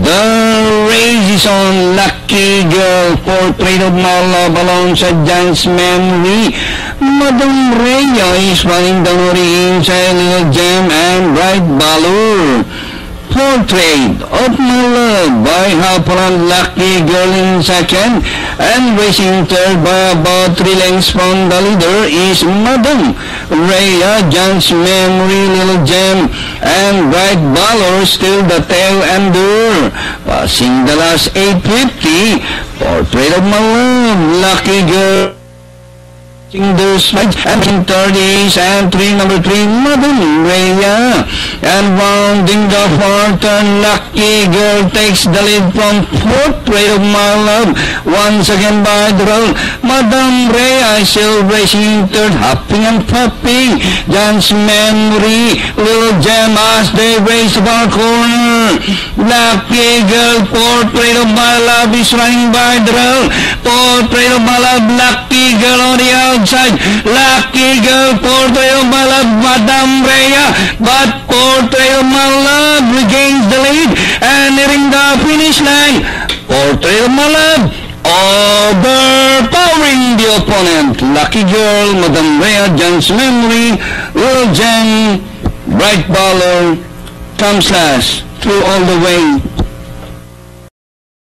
The race is on Lucky Girl, portrait of my love alongside Jan's memory. Madam Rhea is running down the inside Little Gem and Bright Valor. Portrait of my love by Haparan Lucky Girl in second and racing third by about three lengths from the leader is Madam Rhea, John's Memory, Little Gem, and Bright Valor still the tail ender. Passing the last 850, Portrait of my love, Lucky Girl. The slides and in 30s and three number three Madam Rhea and rounding the fourth Lucky Girl takes the lead from Portrait of My Love. Once again by the roll Madam Rhea still racing third hopping and popping John's Memory Little Gem as they race far corner. Lucky Girl Portrait of My Love is running by the roll Portrait of My Love Lucky Girl on the outside Lucky Girl Portrait of My Love Madam Rhea. But Portrait of My Love regains the lead and nearing the finish line. Portrait of My Love overpowering the opponent. Lucky Girl Madam Rhea John's Memory Little Gem Bright Baller comes last through all the way